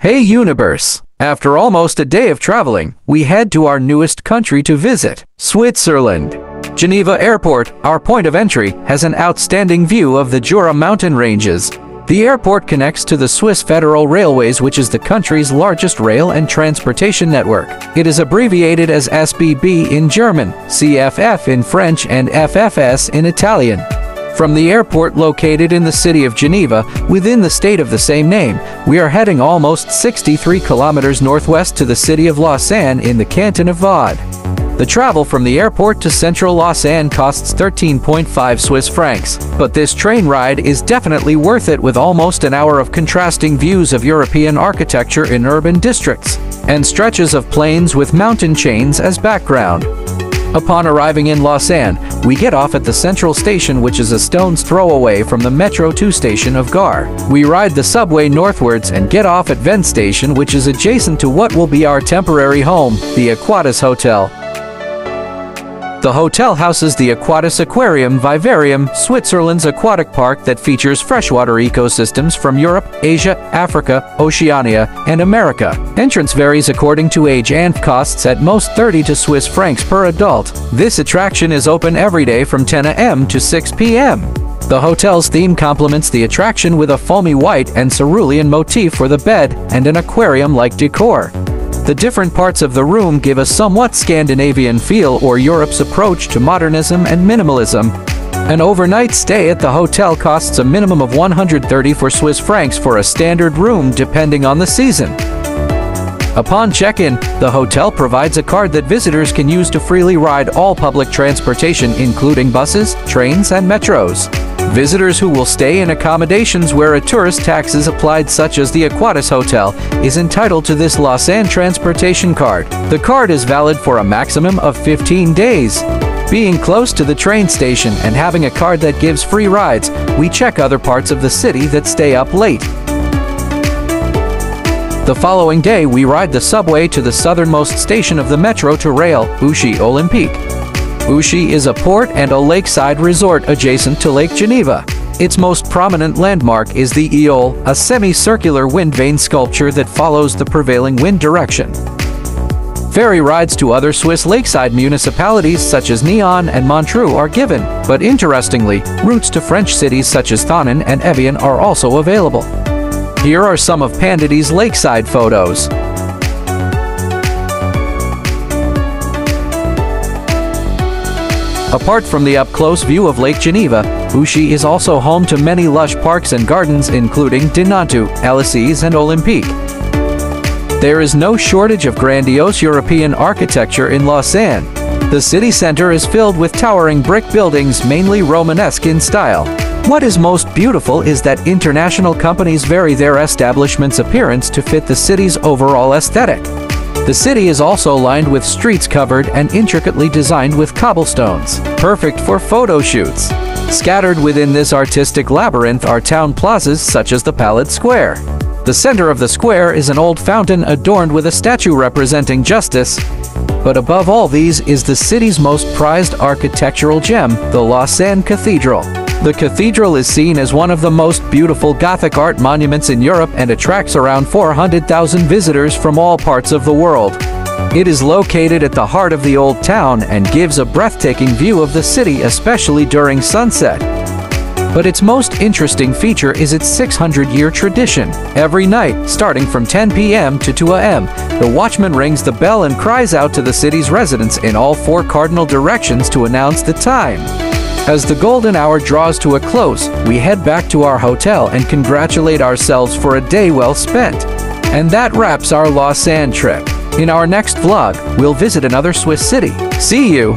Hey Universe! After almost a day of traveling, we head to our newest country to visit, Switzerland. Geneva Airport, our point of entry, has an outstanding view of the Jura mountain ranges. The airport connects to the Swiss Federal Railways which is the country's largest rail and transportation network. It is abbreviated as SBB in German, CFF in French and FFS in Italian. From the airport located in the city of Geneva, within the state of the same name, we are heading almost 63 kilometers northwest to the city of Lausanne in the canton of Vaud. The travel from the airport to central Lausanne costs 13.5 Swiss francs, but this train ride is definitely worth it with almost an hour of contrasting views of European architecture in urban districts, and stretches of plains with mountain chains as background. Upon arriving in Lausanne, we get off at the central station which is a stone's throw away from the Metro 2 station of Gare. We ride the subway northwards and get off at Vennes station which is adjacent to what will be our temporary home, the Aquatis Hotel. The hotel houses the Aquatis Aquarium Vivarium, Switzerland's aquatic park that features freshwater ecosystems from Europe, Asia, Africa, Oceania, and America. Entrance varies according to age and costs at most 30 to Swiss francs per adult. This attraction is open every day from 10 a.m. to 6 p.m. The hotel's theme complements the attraction with a foamy white and cerulean motif for the bed and an aquarium-like decor. The different parts of the room give a somewhat Scandinavian feel or Europe's approach to modernism and minimalism. An overnight stay at the hotel costs a minimum of 130 for Swiss francs for a standard room depending on the season. Upon check-in, the hotel provides a card that visitors can use to freely ride all public transportation including buses, trains, and metros. Visitors who will stay in accommodations where a tourist tax is applied such as the Aquatis Hotel is entitled to this Lausanne transportation card. The card is valid for a maximum of 15 days. Being close to the train station and having a card that gives free rides, we check other parts of the city that stay up late. The following day, we ride the subway to the southernmost station of the metro to rail, Ouchy Olympique. Ouchy is a port and a lakeside resort adjacent to Lake Geneva. Its most prominent landmark is the Eole, a semicircular wind vane sculpture that follows the prevailing wind direction. Ferry rides to other Swiss lakeside municipalities such as Nyon and Montreux are given, but interestingly, routes to French cities such as Thonon and Evian are also available. Here are some of PANDAddy's lakeside photos. Apart from the up-close view of Lake Geneva, Ouchy is also home to many lush parks and gardens including Denantou, Elysees, and Olympique. There is no shortage of grandiose European architecture in Lausanne. The city center is filled with towering brick buildings mainly Romanesque in style. What is most beautiful is that international companies vary their establishment's appearance to fit the city's overall aesthetic. The city is also lined with streets covered and intricately designed with cobblestones, perfect for photo shoots. Scattered within this artistic labyrinth are town plazas such as the Palud Square. The center of the square is an old fountain adorned with a statue representing justice. But above all these is the city's most prized architectural gem, the Lausanne Cathedral. The cathedral is seen as one of the most beautiful Gothic art monuments in Europe and attracts around 400,000 visitors from all parts of the world. It is located at the heart of the old town and gives a breathtaking view of the city especially during sunset. But its most interesting feature is its 600-year tradition. Every night, starting from 10 p.m. to 2 a.m., the watchman rings the bell and cries out to the city's residents in all four cardinal directions to announce the time. As the golden hour draws to a close, we head back to our hotel and congratulate ourselves for a day well spent. And that wraps our Lausanne trip. In our next vlog, we'll visit another Swiss city. See you!